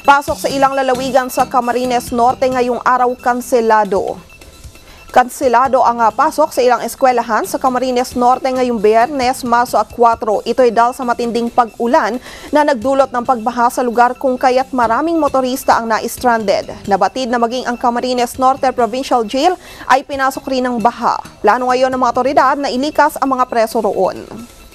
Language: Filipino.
Pasok sa ilang lalawigan sa Camarines Norte ngayong araw kanselado. Kanselado ang ah, pasok sa ilang eskwelahan sa Camarines Norte ngayong Biyernes, Maso at 4. ay dahil sa matinding pag-ulan na nagdulot ng pagbaha sa lugar kung kaya't maraming motorista ang na-stranded. Nabatid na maging ang Camarines Norte Provincial Jail ay pinasok rin ng baha. Plano ngayon ng mga otoridad na ilikas ang mga preso roon.